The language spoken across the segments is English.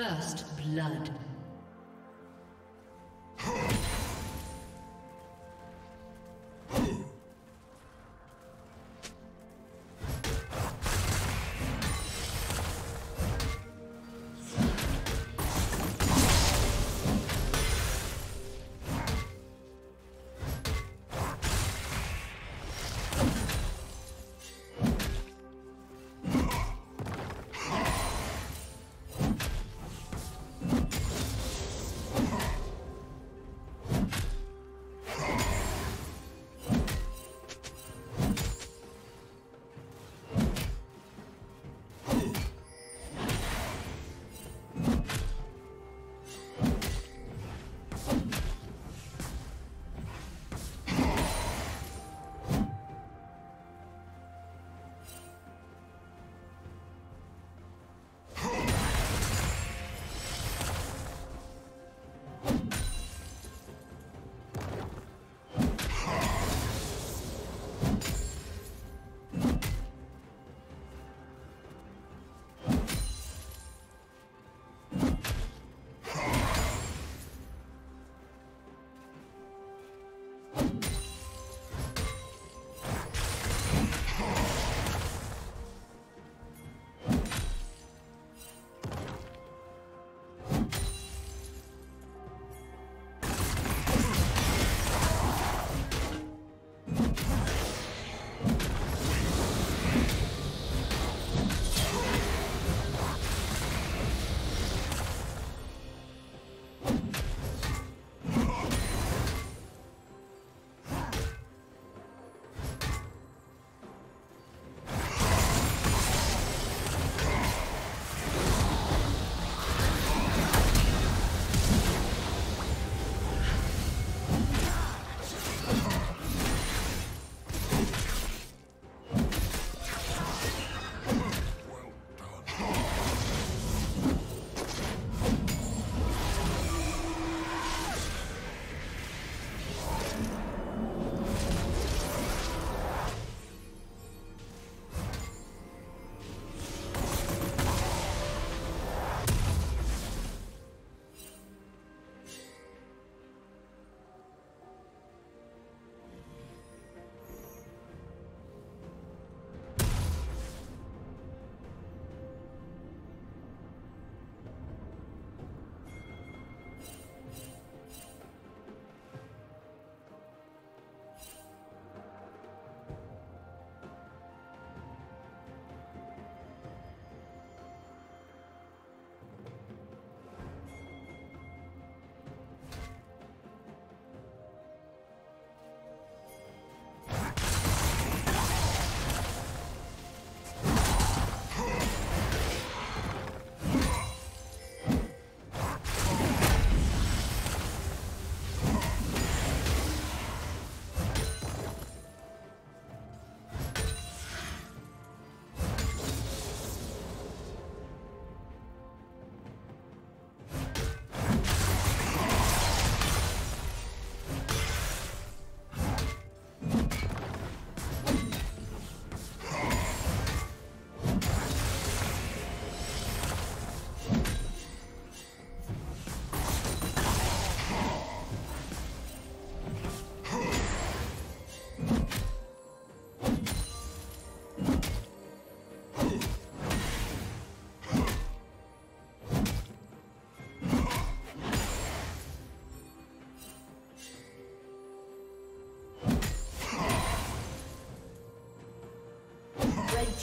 First blood.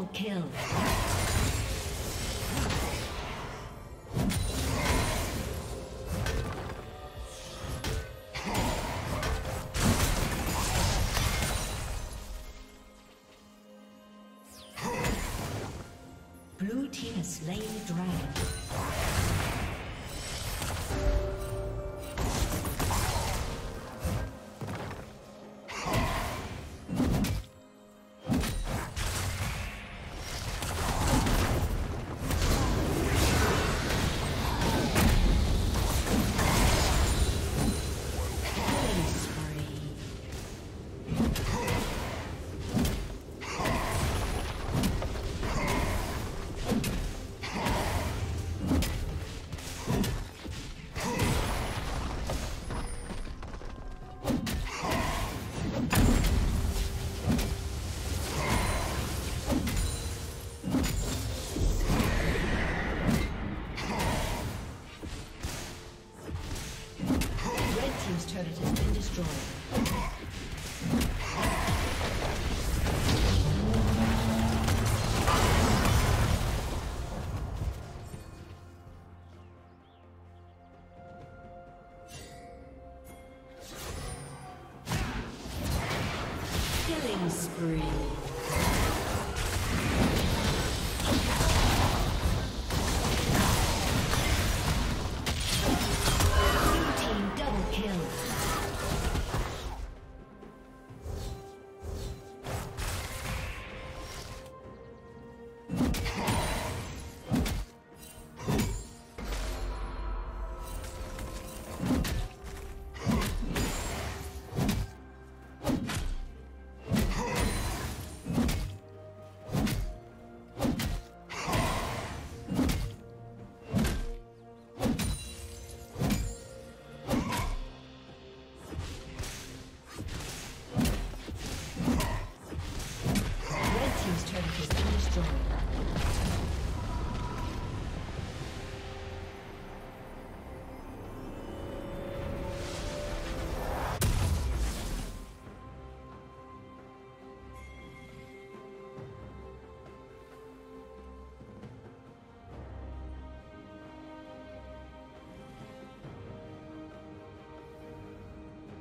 Double kill.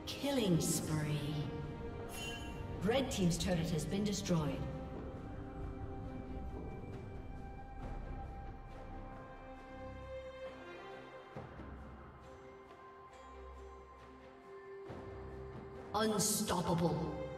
Killing spree. Red Team's turret has been destroyed. Unstoppable.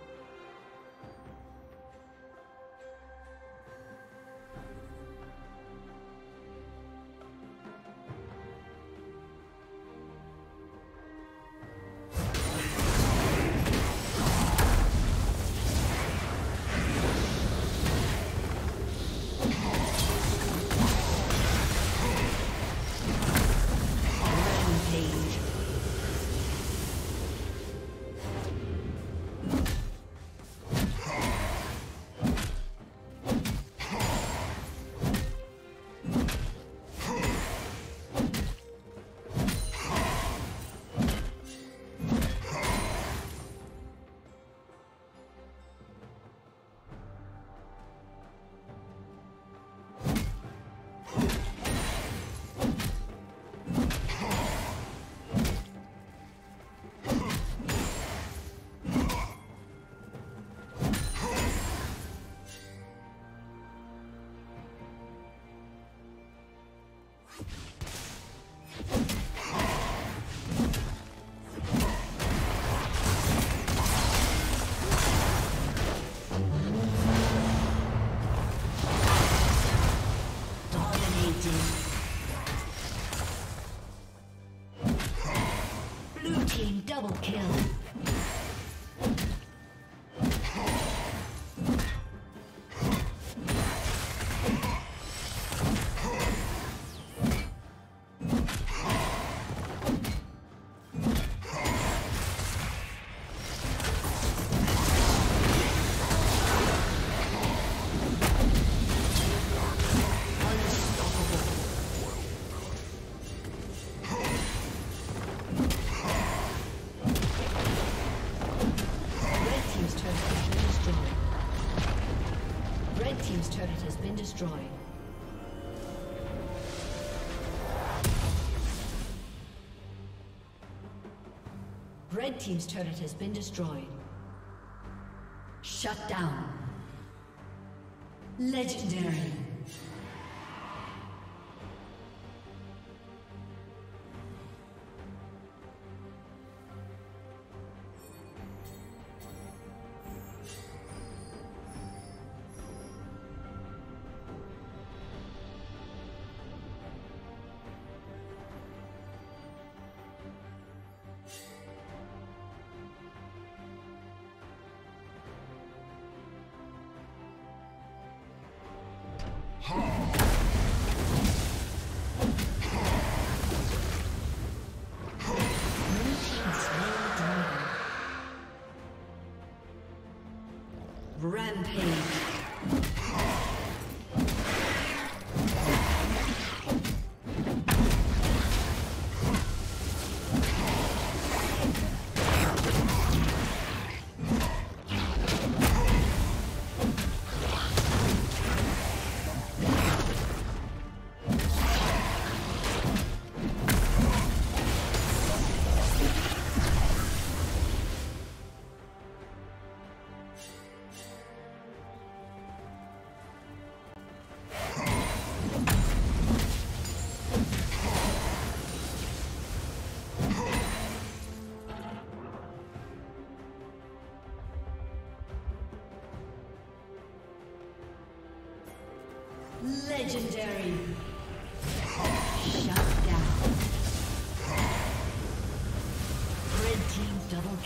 Red Team's turret has been destroyed. Shut down. Legendary. Rampage.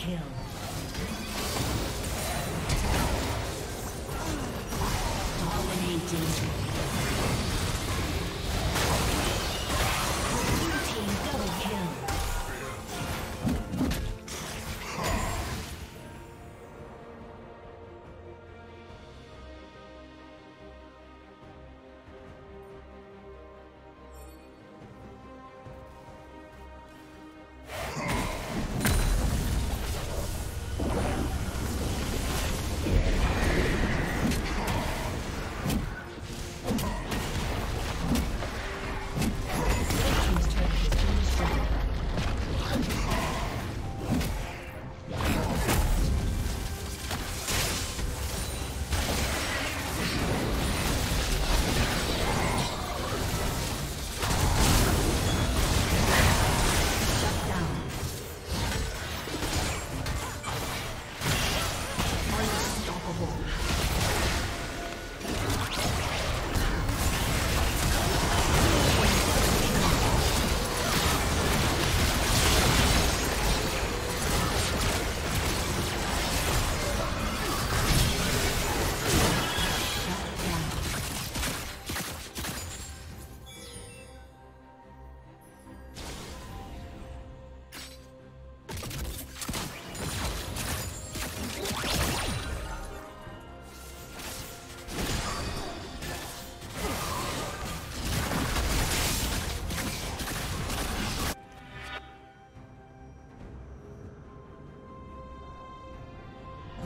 Kill.